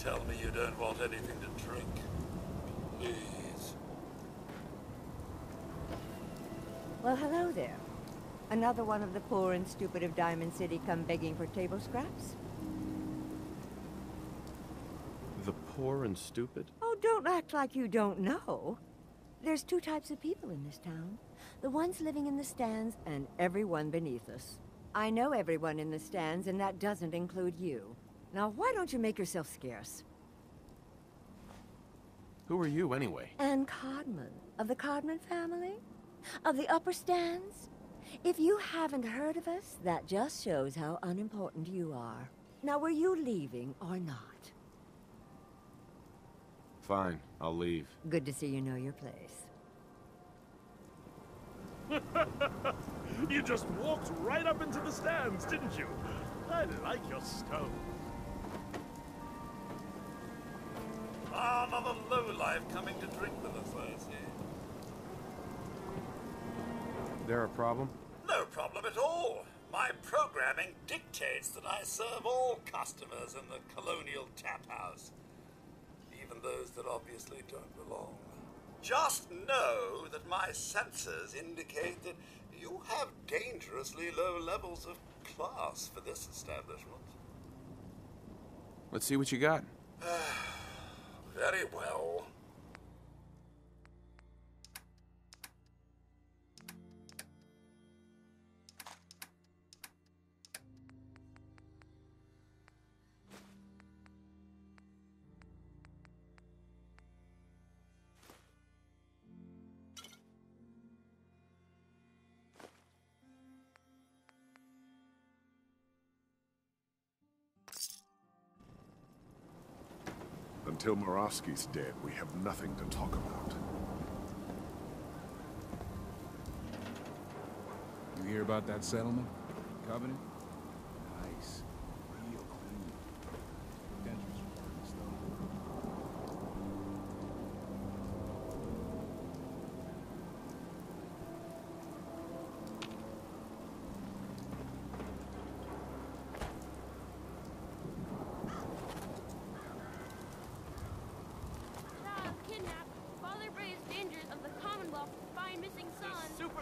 tell me you don't want anything to drink. Please. Well, hello there. Another one of the poor and stupid of Diamond City come begging for table scraps? The poor and stupid? Oh, don't act like you don't know. There's two types of people in this town. The ones living in the stands and everyone beneath us. I know everyone in the stands, and that doesn't include you. Now, why don't you make yourself scarce? Who are you, anyway? Anne Codman, of the Codman family? Of the upper stands? If you haven't heard of us, that just shows how unimportant you are. Now, were you leaving or not? Fine, I'll leave. Good to see you know your place. you just walked right up into the stands, didn't you? I like your stone. Another lowlife coming to drink with us, I see. There a problem? No problem at all. My programming dictates that I serve all customers in the Colonial Tap House, even those that obviously don't belong. Just know that my sensors indicate that you have dangerously low levels of class for this establishment. Let's see what you got. Very well. Until Marowski's dead, we have nothing to talk about. You hear about that settlement? Covenant?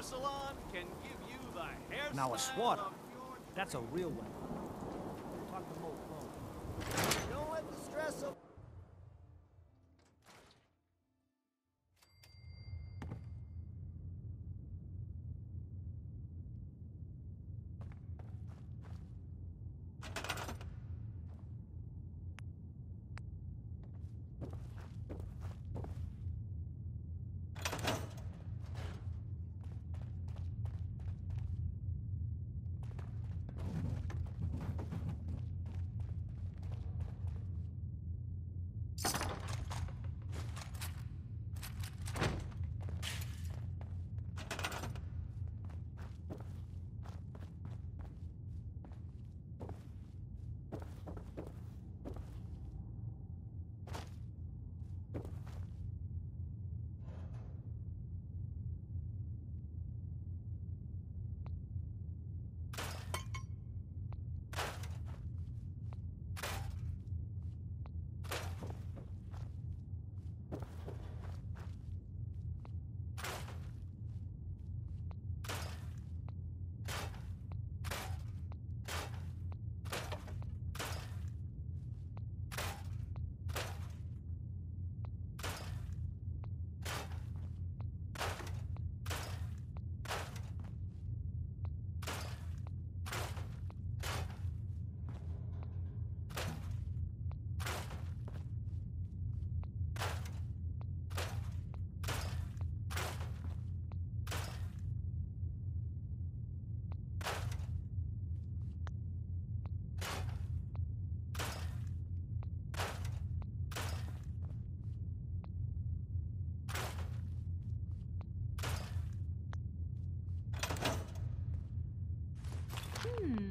Salon can give you the hairstyle Now a swatter. That's a real one. Talk to Mo Plum. Don't let the stress of Hmm.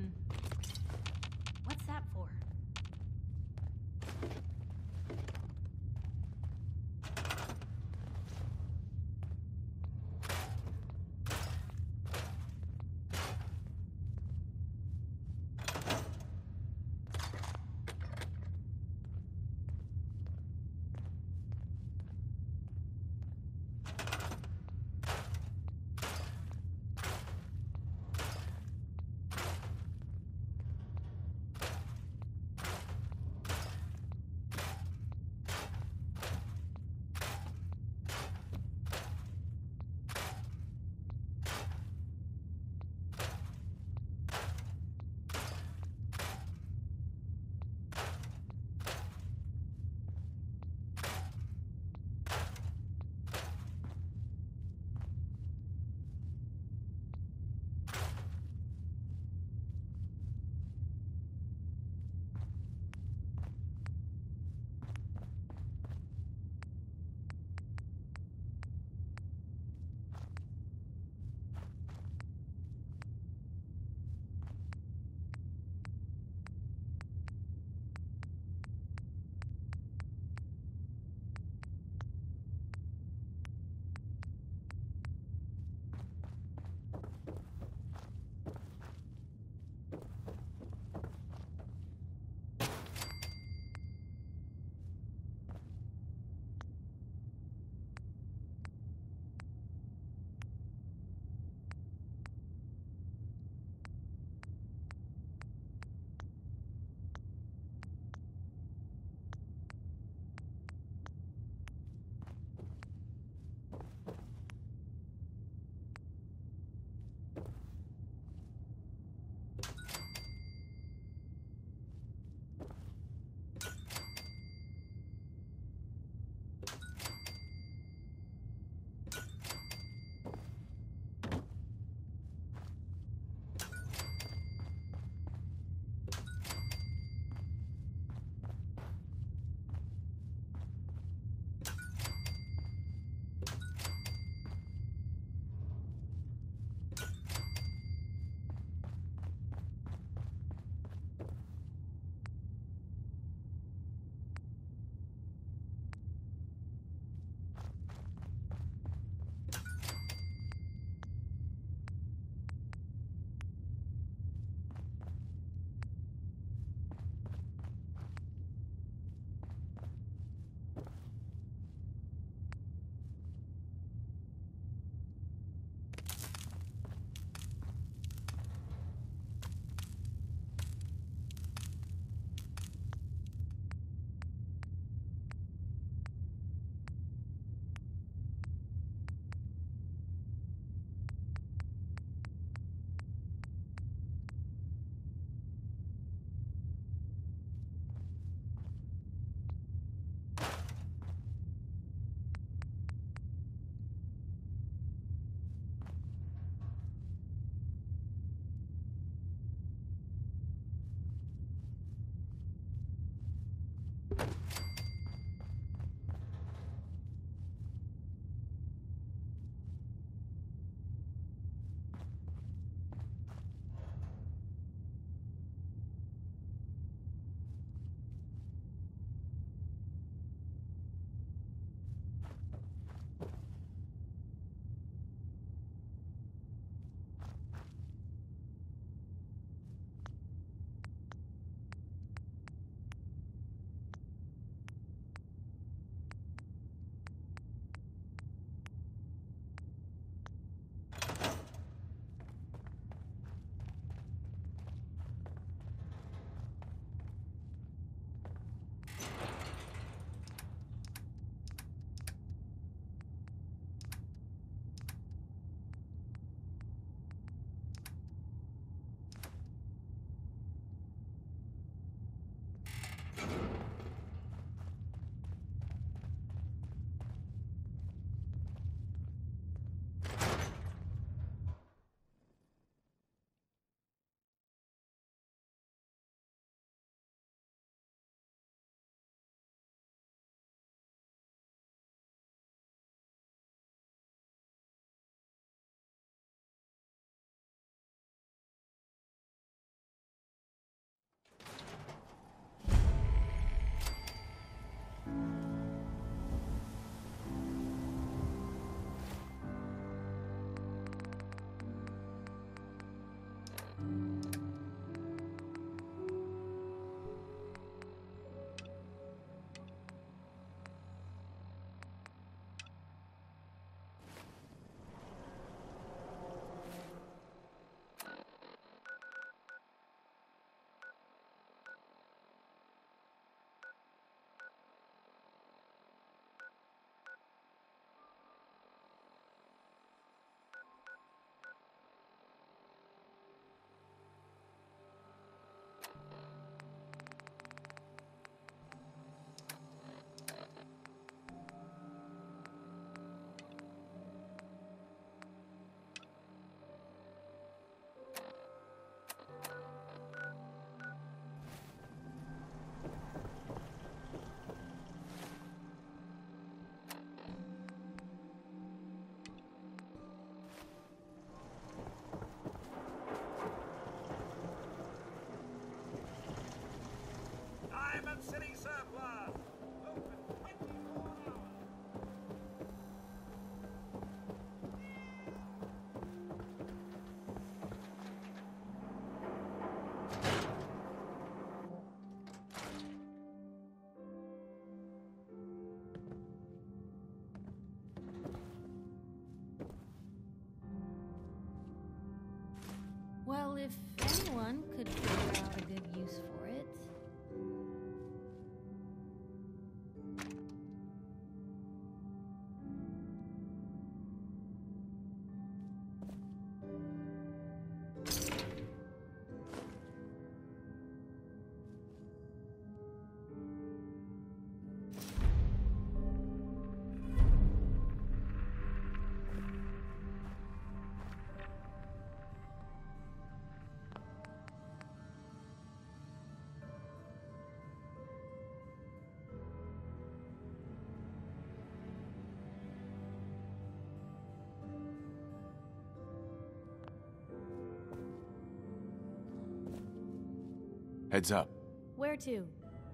Heads up. Where to?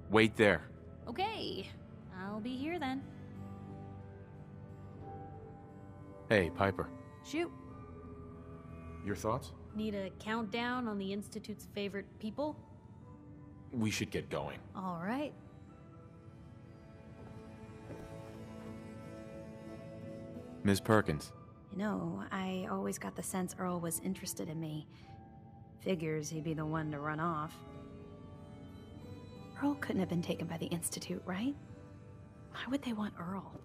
Wait there. Okay, I'll be here then. Hey, Piper. Shoot. Your thoughts? Need a countdown on the Institute's favorite people? We should get going. All right. Ms. Perkins. You know, I always got the sense Earl was interested in me. Figures he'd be the one to run off. Earl couldn't have been taken by the Institute, right? Why would they want Earl?